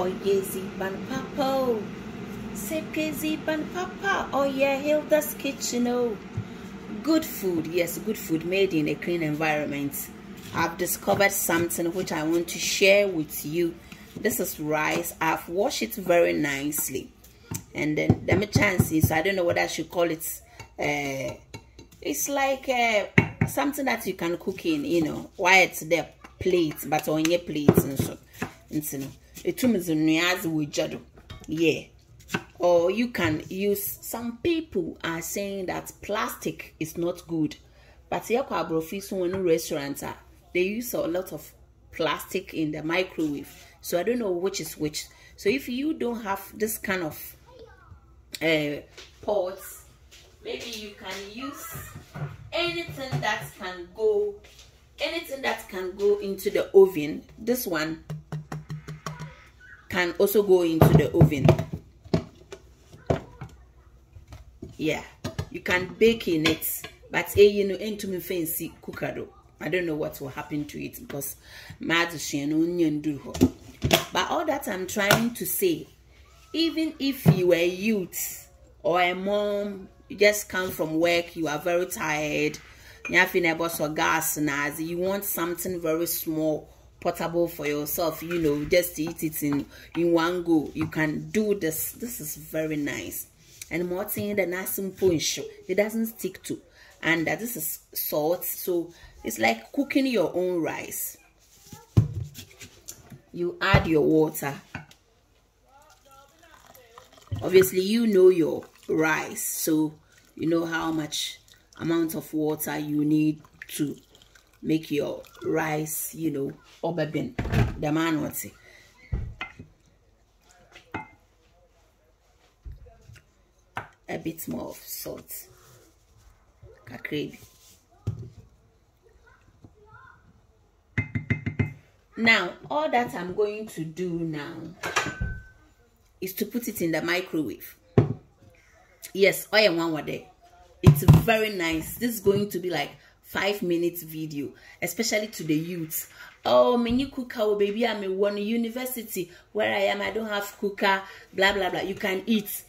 Oyezi ban papa. Sepkezi ban papa. Oh yeah, Hilda's kitchen. Oh, good food. Yes, good food made in a clean environment. I've discovered something which I want to share with you. This is rice. I've washed it very nicely. And then the chances, I don't know what I should call it. Uh, it's like uh, something that you can cook in, you know, why it's the plate, but on your plate and so. Know, it is yeah. Or you can use some people are saying that plastic is not good. But here when restaurants are they use a lot of plastic in the microwave. So i don't know which is which. So if you don't have this kind of uh, pots maybe you can use anything that can go anything that can go into the oven. This one can also go into the oven. Yeah you can bake in it but eh, you know into me fancy cooker I don't know what will happen to it because but all that I'm trying to say even if you are a youth or a mom you just come from work you are very tired you have about gas and you want something very small portable for yourself you know just eat it in in one go. You can do this. This is very nice. And more thing than a simple show it doesn't stick to. And uh, this is salt. So it's like cooking your own rice. You add your water. Obviously you know your rice. So you know how much amount of water you need to make your rice you know obebin the man wants it a bit more of salt. Now all that i'm going to do now is to put it in the microwave. Yes I am one there it's very nice. This is going to be like five minutes video especially to the youth. Oh many cooker oh baby i'm in one university. Where i am i don't have cooker blah blah blah. You can eat.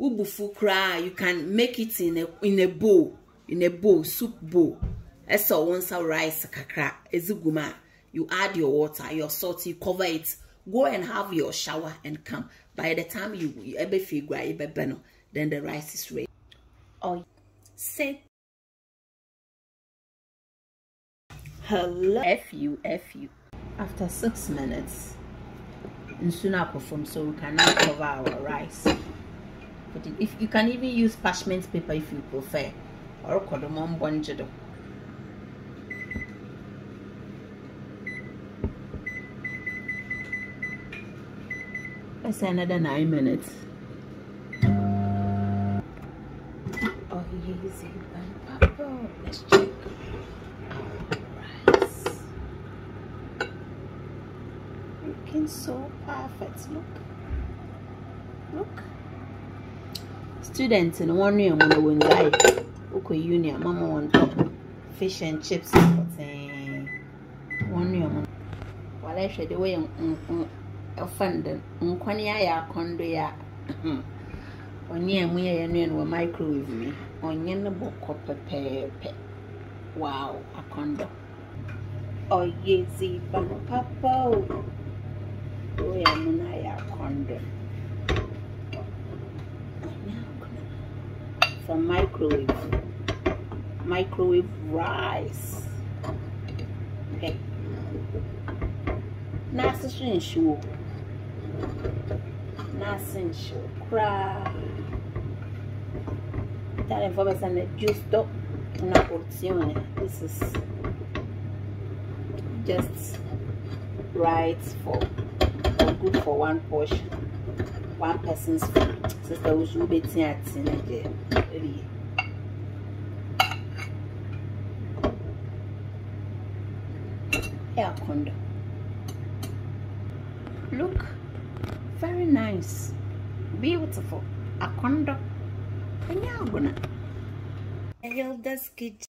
Ubufu cry you can make it in a in a bowl in a bowl soup bowl. Esa once rice kakra eziguma. You add your water your salt you cover it. Go and have your shower and come. By the time you ebe figure ebe no then the rice is ready. Oh. Say hello? F you f you after six minutes nsuna perform so we can now cover our rice. But if you can even use parchment paper if you prefer. Or kodomon bonjido let's another nine minutes. Oh papa let's check looking so perfect. Look. Look. Students in one year when went guy okay union mama want top fish and chips. One year while I should the way offend nkwane ayɛ akɔndo ya ɔnyɛ mu yɛ yɛn no wɔ microwave mi ɔnyɛ no bɔkɔ pɛpɛɛpɛ wow akɔndo ɔyɛ ziba papa o akɔndo. from microwave. Microwave rice. Okay so nsuo nase nsuo koraa tare for besa na juice do una porzione this is just right for good for one portion one person's food. Sister wusu beti ati na je ri hair condo. Look very nice. Beautiful. Akondo anya aguna Hilda's kitchen